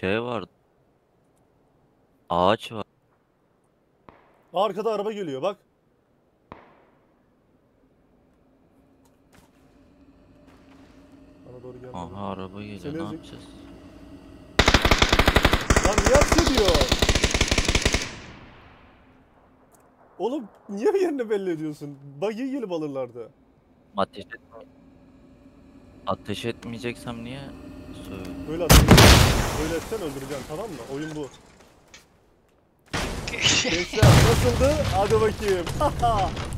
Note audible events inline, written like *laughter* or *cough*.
Şey var. Ağaç var. Arkada araba geliyor bak. Bana doğru geldi. Aha araba geliyor. Seni Ne ezecek. yapacağız? Lan niye ediyor? Oğlum niye yerini belli ediyorsun? Buggy gelip alırlardı. Ateş etme. Ateş etmeyeceksem niye? Söyle. Böyle ateş Böyle etsen öldüreceksin tamam mı? Oyun bu. *laughs* Gençler nasıldı? Hadi bakayım. *laughs*